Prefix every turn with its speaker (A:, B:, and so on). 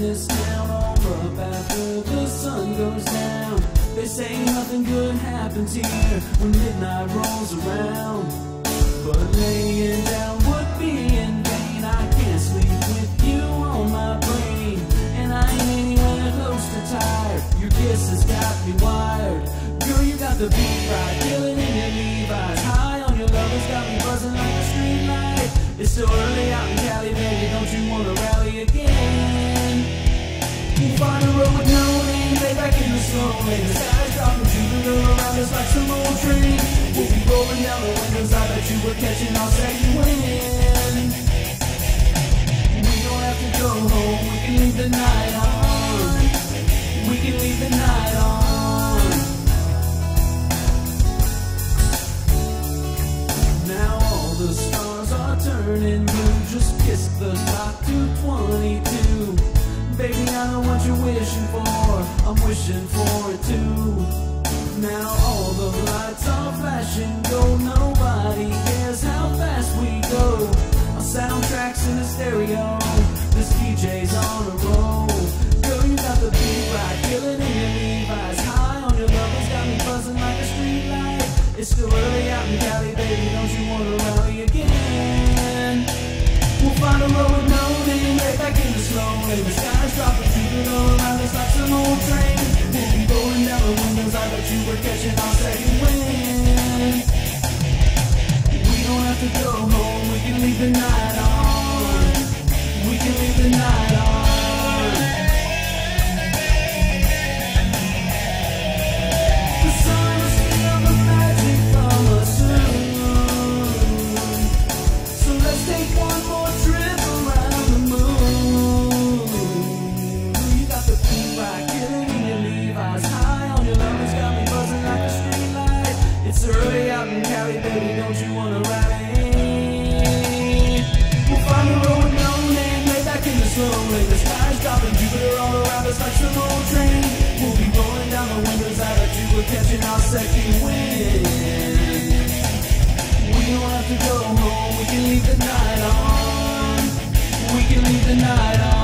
A: this town all up after the sun goes down. They say nothing good happens here when midnight rolls around. But laying down would be in vain. I can't sleep with you on my brain. And I ain't anywhere close to tired. Your kiss has got me wired. Girl, you got the beat right, killing in your Levi's. High on your love, it's got me buzzing It's so early out in Cali, baby, don't you wanna rally again? We'll find a road with no name, lay back in the snow lane. The sky's dropping, Jupiter around us like some old train. We'll be rolling down the windows, I bet you we're catching our second wind. We don't have to go home, we can leave the night on. We can leave the night on. Turning blue. Just kiss the clock to 22. Baby, I know what you're wishing for. I'm wishing for it too. Now all the lights are flashing gold. Nobody cares how fast we go. Our soundtracks in the stereo. This DJ's on a roll. Girl, you got the beat right, killing in your Levi's. High on your love, it's got me buzzing like a street light. It's still early out in Cali, baby. Don't you wanna to go home, we can leave the night on. We can leave the night on. The sun will steal the magic from us soon. So let's take one more trip around the moon. You got the beat right, killing in your Levi's. High on your love, it's got me buzzing like a street light. It's early out in Cali, baby, don't you wanna rally? We're catching our second wind. We don't have to go home, we can leave the night on. We can leave the night on.